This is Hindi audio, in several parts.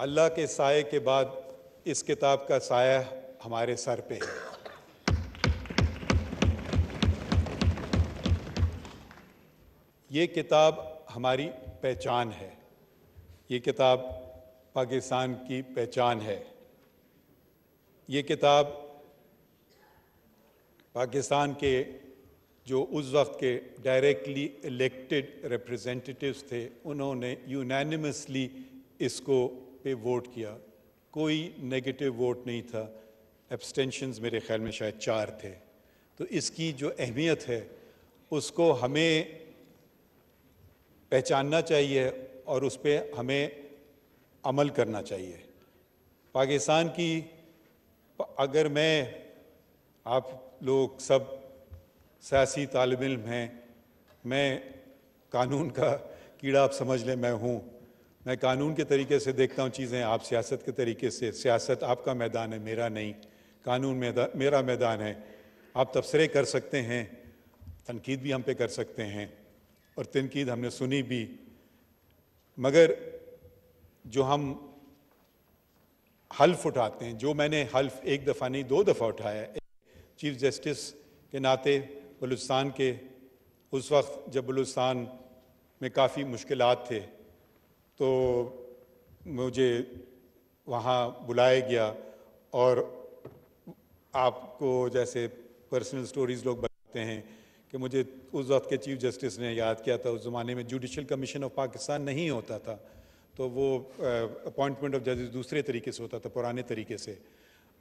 अल्लाह के साय के बाद इस किताब का साया हमारे सर पे है। ये किताब हमारी पहचान है। ये किताब पाकिस्तान की पहचान है। ये किताब पाकिस्तान के जो उस वक्त के डायरेक्टली इलेक्टेड रिप्रेजेंटेटिव्स थे, उन्होंने यूनानिमसली इसको पे वोट किया। कोई नेगेटिव वोट नहीं था। एब्सटेंशंस मेरे ख्याल में शायद चार थे। तो इसकी जो अहमियत है, उसको हमें पहचानना चाहिए और उस पर हमें अमल करना चाहिए। पाकिस्तान की, अगर मैं, आप लोग सब सियासी तालब इम हैं, मैं कानून का कीड़ा आप समझ लें, मैं हूँ। मैं कानून के तरीके से देखता हूँ चीज़ें, आप सियासत के तरीके से। सियासत आपका मैदान है, मेरा नहीं। कानून मैदान मेरा मैदान है। आप तबसरे कर सकते हैं, तनकीद भी हम पे कर सकते हैं, और तनकीद हमने सुनी भी। मगर जो हम हल्फ उठाते हैं, जो मैंने हल्फ एक दफ़ा नहीं, दो दफ़ा उठाया चीफ जस्टिस के नाते बलुस्तान के, उस वक्त जब बलुस्तान में काफ़ी मुश्किल थे तो मुझे वहाँ बुलाया गया और आपको जैसे पर्सनल स्टोरीज लोग बताते हैं कि मुझे उस वक्त के चीफ जस्टिस ने याद किया था, उस ज़माने में जुडिशल कमीशन ऑफ़ पाकिस्तान नहीं होता था तो वो अपॉइंटमेंट ऑफ़ जजेस दूसरे तरीके से होता था, पुराने तरीके से।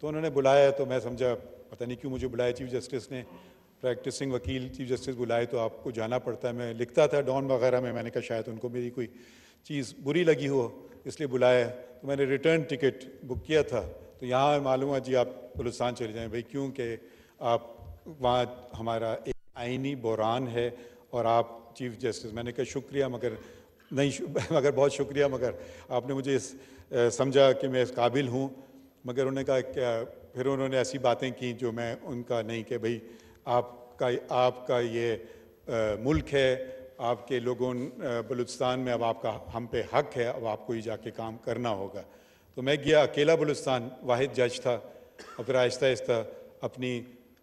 तो उन्होंने बुलाया तो मैं समझा, पता नहीं क्यों मुझे बुलाया चीफ जस्टिस ने? प्रैक्टिसिंग वकील चीफ जस्टिस बुलाए तो आपको जाना पड़ता है। मैं लिखता था डॉन वगैरह में, मैंने कहा शायद उनको मेरी कोई चीज़ बुरी लगी हो इसलिए बुलाया तो मैंने रिटर्न टिकट बुक किया था। तो यहाँ मालूम है जी आप बलुस्तान चले जाएँ। भाई क्योंकि आप वहाँ हमारा एक आइनी बहरान है और आप चीफ जस्टिस मैंने कहा शुक्रिया मगर नहीं मगर बहुत शुक्रिया मगर आपने मुझे इस समझा कि मैं इस काबिल हूँ। मगर उन्होंने कहा क्या? फिर उन्होंने ऐसी बातें की जो मैं उनका नहीं कि भाई आपका आपका ये आ, मुल्क है आपके लोगों बलूचिस्तान में अब आपका हम पे हक है, अब आपको ही जाके काम करना होगा। तो मैं गया अकेला बलूचिस्तान, वाहिद जज था और फिर आहिस्ता आहिस्ता अपनी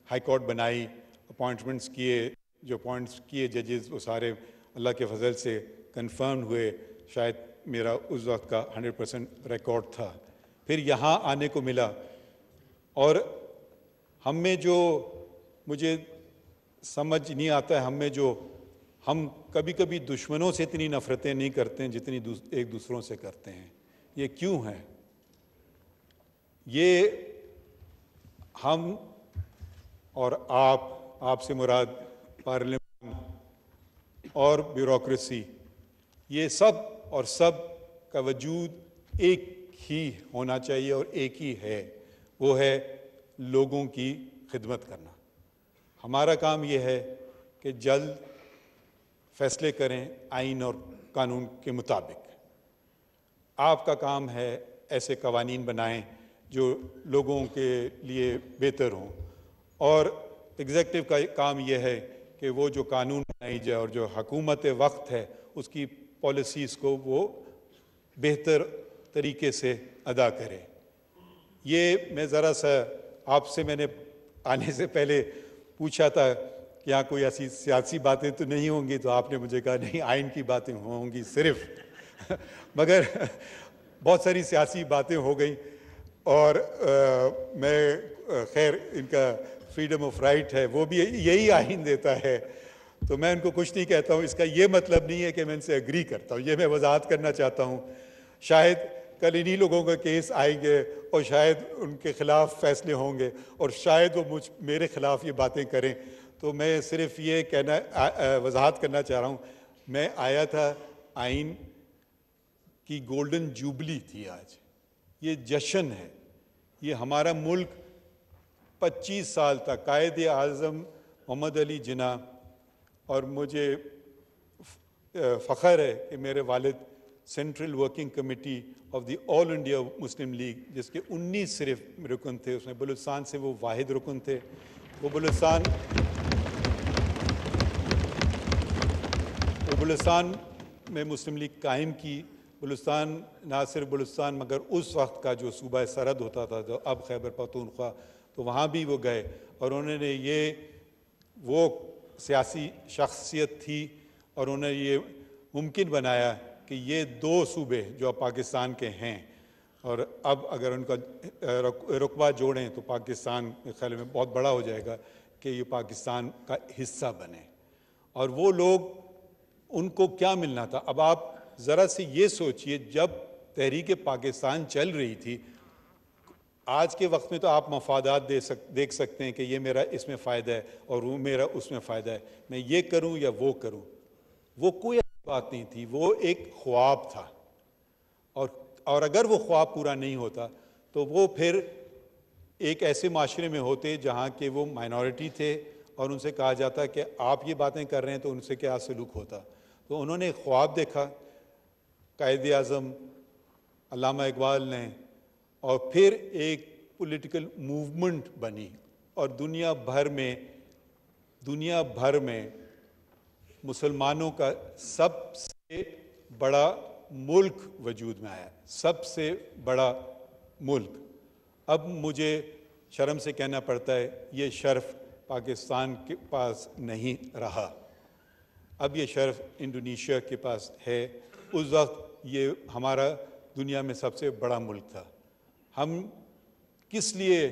हाई कोर्ट बनाई, अपॉइंटमेंट्स किए, जो अपॉइंट्स किए जजेस, वो सारे अल्लाह के फजल से कन्फर्म हुए, शायद मेरा उस वक्त का हंड्रेड परसेंट रिकॉर्ड था। फिर यहाँ आने को मिला और हम में जो मुझे समझ नहीं आता है, हम में जो हम कभी कभी दुश्मनों से इतनी नफ़रतें नहीं करते हैं जितनी एक दूसरों से करते हैं। ये क्यों है? ये हम और आप, आपसे मुराद पार्लियामेंट और ब्यूरोक्रेसी, ये सब और सब का वजूद एक ही होना चाहिए और एक ही है। वो है लोगों की खिदमत करना। हमारा काम ये है कि जल्द फैसले करें आइन और कानून के मुताबिक। आपका काम है ऐसे कवानीन बनाएँ जो लोगों के लिए बेहतर हों। और एग्जेक्टिव का काम यह है कि वो जो कानून बनाई जाए और जो हकूमत वक्त है, उसकी पॉलिसीज़ को वो बेहतर तरीके से अदा करे। ये मैं ज़रा सा आपसे मैंने आने से पहले पूछा था कि यहाँ कोई ऐसी सियासी बातें तो नहीं होंगी? तो आपने मुझे कहा नहीं आइन की बातें होंगी सिर्फ़। मगर बहुत सारी सियासी बातें हो गई। और आ, मैं खैर इनका फ्रीडम ऑफ़ राइट है वो भी यही आइन देता है। तो मैं उनको कुछ नहीं कहता हूँ। इसका ये मतलब नहीं है कि मैं इनसे अग्री करता हूँ। ये मैं वजाहत करना चाहता हूँ। शायद कल इन्हीं लोगों का केस आएँगे और शायद उनके खिलाफ फैसले होंगे और शायद वो मुझ मेरे खिलाफ ये बातें करें। तो मैं सिर्फ़ ये कहना वजाहत करना चाह रहा हूँ। मैं आया था आइन की गोल्डन जुबली थी आज। ये जश्न है। ये हमारा मुल्क 25 साल तक, कायद आज़म मोहम्मद अली जिना और मुझे फ़ख्र है कि मेरे वालिद central working committee of the All India Muslim League, जिसके 19 सिर्फ़ रुकन थे, उसमें बलूचिस्तान से वो वाहिद रुकन थे। वो बलूचिस्तान वो बलूचिस्तान में मुस्लिम लीग कायम की, बलुस्तान, ना सिर्फ़ बलुस्तान, मगर उस वक्त का जो सूबा सरहद होता था, जो अब खैबर पख्तूनख्वा तो वहाँ भी वो गए और उन्होंने ये, वो सियासी शख्सियत थी और उन्होंने ये मुमकिन बनाया कि ये दो सूबे जो अब पाकिस्तान के हैं और अब अगर उनका रुकबा जोड़ें तो पाकिस्तान ख्याल में बहुत बड़ा हो जाएगा कि ये पाकिस्तान का हिस्सा बने। और वो लोग उनको क्या मिलना था? अब आप ज़रा से ये सोचिए, जब तहरीक पाकिस्तान चल रही थी, आज के वक्त में तो आप मफादात दे सक, देख सकते हैं कि ये मेरा इसमें फ़ायदा है और वो मेरा उसमें फ़ायदा है। मैं ये करूँ या वो करूँ? वो कोई बात नहीं थी, वो एक ख्वाब था। और और अगर वो ख्वाब पूरा नहीं होता तो वो फिर एक ऐसे माशरे में होते जहाँ के वो माइनॉरिटी थे और उनसे कहा जाता कि आप ये बातें कर रहे हैं तो उनसे क्या सलूक होता? तो उन्होंने ख्वाब देखा कायद अज़म अलामा इकबाल ने, और फिर एक पॉलिटिकल मूवमेंट बनी, और दुनिया भर में, दुनिया भर में मुसलमानों का सबसे बड़ा मुल्क वजूद में आया, सबसे बड़ा मुल्क। अब मुझे शर्म से कहना पड़ता है, ये शर्फ पाकिस्तान के पास नहीं रहा। अब ये शर्फ इंडोनेशिया के पास है। उस वक्त ये हमारा दुनिया में सबसे बड़ा मुल्क था। हम किस लिए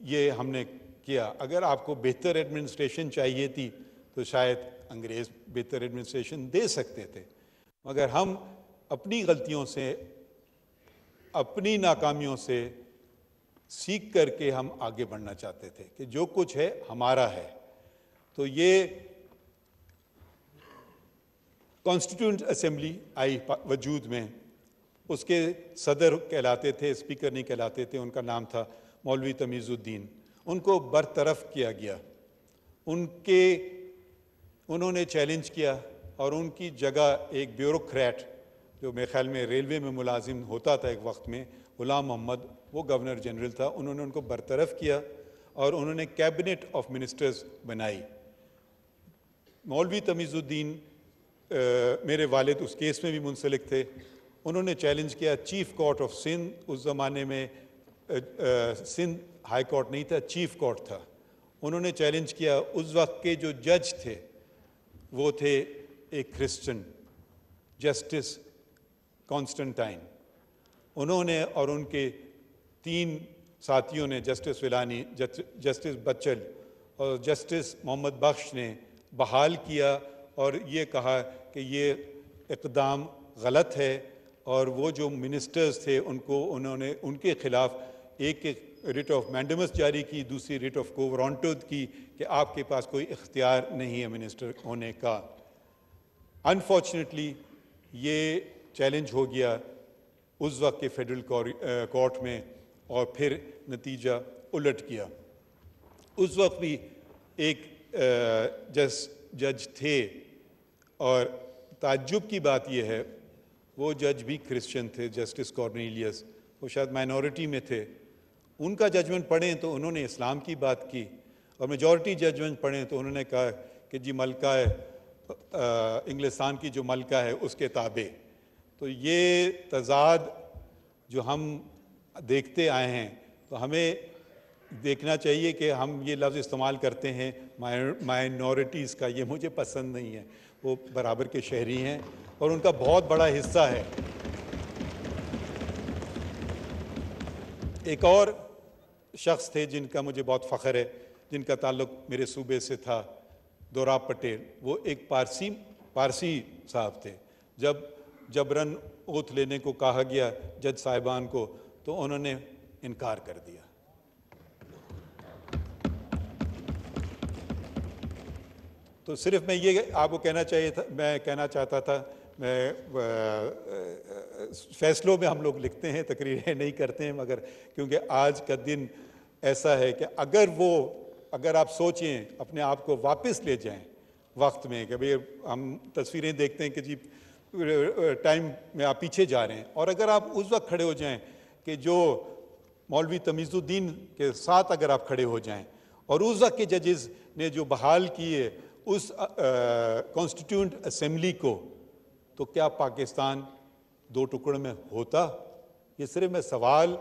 ये हमने किया? अगर आपको बेहतर एडमिनिस्ट्रेशन चाहिए थी तो शायद अंग्रेज़ बेहतर एडमिनिस्ट्रेशन दे सकते थे। मगर हम अपनी गलतियों से, अपनी नाकामियों से सीख करके हम आगे बढ़ना चाहते थे कि जो कुछ है, हमारा है। तो ये कॉन्स्टिट्यूंट असेंबली आई वजूद में। उसके सदर कहलाते थे, स्पीकर नहीं कहलाते थे, उनका नाम था मौलवी तमीज़ुद्दीन। उनको बरतरफ किया गया। उनके, उन्होंने चैलेंज किया और उनकी जगह एक ब्यूरोक्रेट, जो मेरे ख्याल में रेलवे में मुलाजिम होता था एक वक्त में, गुलाम मोहम्मद, वो गवर्नर जनरल था। उन्होंने उनको बरतरफ किया और उन्होंने कैबिनेट ऑफ़ मिनिस्टर्स बनाई। मौलवी तमीज़ुद्दीन मेरे वालिद उस केस में भी मुंसलिक थे। उन्होंने चैलेंज किया चीफ़ कोर्ट ऑफ़ सिंध उस ज़माने में सिंध हाई कोर्ट नहीं था चीफ़ कोर्ट था। उन्होंने चैलेंज किया, उस वक्त के जो जज थे, वो थे एक क्रिश्चियन जस्टिस कॉन्स्टेंटाइन उन्होंने और उनके तीन साथियों ने जस्टिस विलानी जस्टिस बच्चल और जस्टिस मोहम्मद बख्श ने बहाल किया और ये कहा कि ये इकदाम गलत है और वो जो मिनिस्टर्स थे उनको, उन्होंने, उनके ख़िलाफ़ एक एक रिट ऑफ़ मैंडमस जारी की, दूसरी रिट ऑफ़ कोवरॉन्टोद की कि आपके पास कोई इख्तियार नहीं है मिनिस्टर होने का। अनफॉर्चुनेटली ये चैलेंज हो गया उस वक्त के फेडरल कोर्ट में और फिर नतीजा उलट किया। उस वक्त भी एक जज जज थे और ताज्जुब की बात यह है, वो जज भी क्रिश्चियन थे जस्टिस कॉर्नीलियस वो शायद माइनॉरिटी में थे। उनका जजमेंट पढ़ें तो उन्होंने इस्लाम की बात की और मेजॉरिटी जजमेंट पढ़ें तो उन्होंने कहा कि जी मलका है इंग्लिस्तान की जो मलका है उसके ताबे। तो ये तजाद जो हम देखते आए हैं तो हमें देखना चाहिए कि हम ये लफ्ज़ इस्तेमाल करते हैं माइनॉरिटीज़ का, ये मुझे पसंद नहीं है। वो बराबर के शहरी हैं और उनका बहुत बड़ा हिस्सा है। एक और शख्स थे जिनका मुझे बहुत फ़ख्र है, जिनका ताल्लुक मेरे सूबे से था, दोराब पटेल। वो एक पारसी पारसी साहब थे। जब जबरन ओथ लेने को कहा गया जज साहिबान को तो उन्होंने इनकार कर दिया। तो सिर्फ़ मैं ये आपको कहना चाहिए था, मैं कहना चाहता था, मैं फैसलों में हम लोग लिखते हैं, तकरीरें नहीं करते हैं, मगर क्योंकि आज का दिन ऐसा है कि अगर वो, अगर आप सोचें अपने आप को वापस ले जाएँ वक्त में, कि भाई हम तस्वीरें देखते हैं कि जी टाइम में आप पीछे जा रहे हैं, और अगर आप उस वक्त खड़े हो जाएँ कि जो मौलवी तमीज़ुद्दीन के साथ अगर आप खड़े हो जाएँ, और उस वक्त के जजेस ने जो बहाल किए उस कॉन्स्टिट्यूंट असम्बली को तो क्या पाकिस्तान दो टुकड़ों में होता? ये सिर्फ़ मैं सवाल,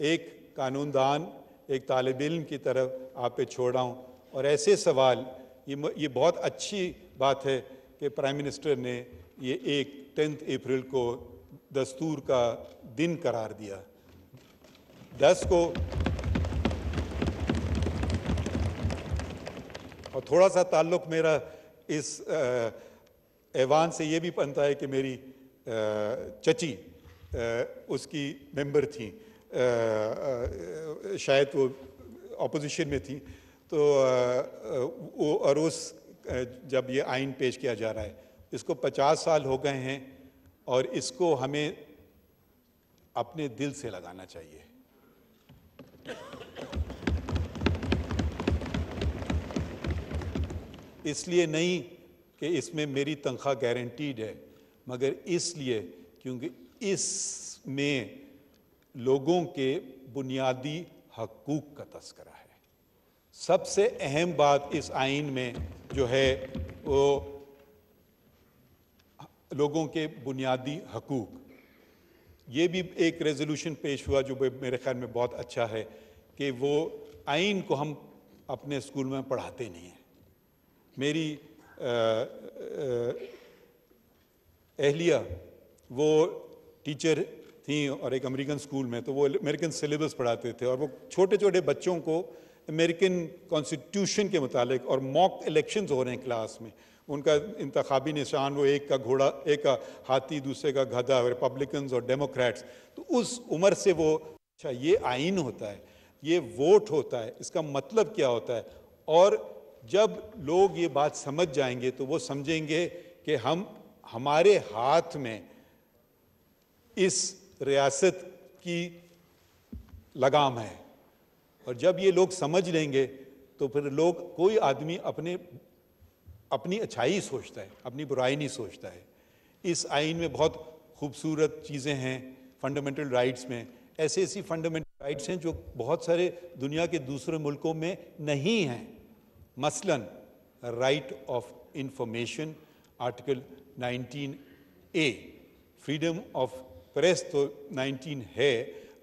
एक कानूनदान, एक तालब इल्म की तरफ़ आप पे छोड़ रहा हूँ। और ऐसे सवाल, ये ये बहुत अच्छी बात है कि प्राइम मिनिस्टर ने ये एक टेंथ अप्रैल को दस्तूर का दिन करार दिया। दस को थोड़ा सा ताल्लुक मेरा इस ऐवान से ये भी बनता है कि मेरी चची उसकी मेंबर थी शायद वो अपोजिशन में थी। तो वो और उस जब ये आइन पेश किया जा रहा है, इसको पचास साल हो गए हैं और इसको हमें अपने दिल से लगाना चाहिए। इसलिए नहीं कि इसमें मेरी तनख्वाह गारंटीड है, मगर इसलिए क्योंकि इसमें लोगों के बुनियादी हकूक़ का तस्करा है। सबसे अहम बात इस आइन में जो है वो लोगों के बुनियादी हकूक़। ये भी एक रेजोल्यूशन पेश हुआ जो मेरे ख्याल में बहुत अच्छा है कि वो आइन को हम अपने स्कूल में पढ़ाते नहीं हैं। मेरी अहलिया, वो टीचर थी और एक अमेरिकन स्कूल में तो वो अमेरिकन सिलेबस पढ़ाते थे और वो छोटे छोटे बच्चों को अमेरिकन कॉन्स्टिट्यूशन के मुतालिक और मॉक इलेक्शंस हो रहे हैं क्लास में। उनका इंतखाबी निशान, वो एक का घोड़ा, एक का हाथी, दूसरे का गधा, रिपब्लिकन्स और डेमोक्रेट्स। तो उस उम्र से वो अच्छा ये आइन होता है, ये वोट होता है, इसका मतलब क्या होता है? और जब लोग ये बात समझ जाएँगे तो वो समझेंगे कि हम, हमारे हाथ में इस रियासत की लगाम है। और जब ये लोग समझ लेंगे तो फिर लोग, कोई आदमी अपने, अपनी अच्छाई सोचता है, अपनी बुराई नहीं सोचता है। इस आइन में बहुत खूबसूरत चीज़ें हैं फंडामेंटल राइट्स में। ऐसी ऐसी फंडामेंटल राइट्स हैं जो बहुत सारे दुनिया के दूसरे मुल्कों में नहीं हैं। मसलन right of information article 19 A freedom of press तो 19 है.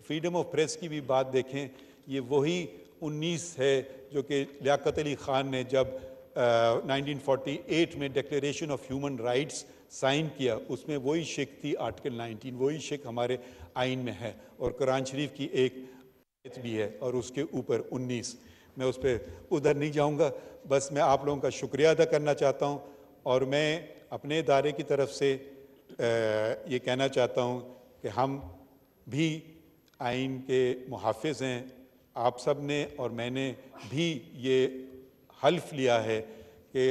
फ्रीडम ऑफ़ प्रेस की भी बात देखें ये वही 19 है जो कि लियाकत अली ख़ान ने जब अ, 1948 में declaration of human rights sign किया उसमें वही शिक थी आर्टिकल 19 वही शिक हमारे आइन में है। और कुरान शरीफ की एक भी है और उसके ऊपर 19 मैं उस पर उधर नहीं जाऊँगा। बस मैं आप लोगों का शुक्रिया अदा करना चाहता हूँ और मैं अपने इदारे की तरफ़ से ये कहना चाहता हूँ कि हम भी आइन के मुहाफ़ हैं। आप सबने और मैंने भी ये हल्फ लिया है कि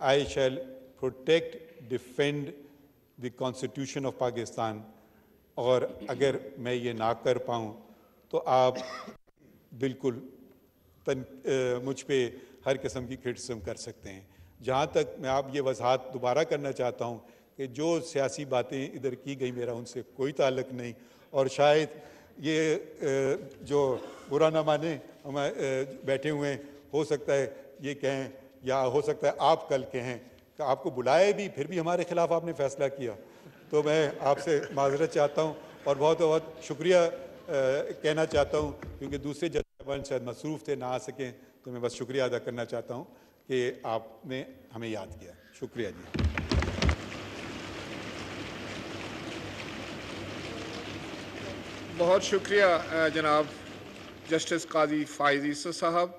I shall protect defend the constitution of Pakistan और अगर मैं ये ना कर पाऊँ तो आप बिल्कुल तन मुझ पर हर किस्म की क्रिटिसिज्म कर सकते हैं। जहाँ तक मैं आप ये वजाहत दोबारा करना चाहता हूँ कि जो सियासी बातें इधर की गई मेरा उनसे कोई ताल्लुक नहीं। और शायद ये जो बुरा ना माने हम बैठे हुए हैं, हो सकता है ये कहें या हो सकता है आप कल कहें कि आपको बुलाए भी फिर भी हमारे खिलाफ आपने फैसला किया। तो मैं आपसे माजरत चाहता हूँ और बहुत बहुत शुक्रिया कहना चाहता हूँ क्योंकि दूसरे जजमान शायद मसरूफ़ थे, ना आ सकें तो मैं बस शुक्रिया अदा करना चाहता हूँ कि आपने हमें याद किया। शुक्रिया जी। बहुत शुक्रिया जनाब जस्टिस काजी फायजी साहब।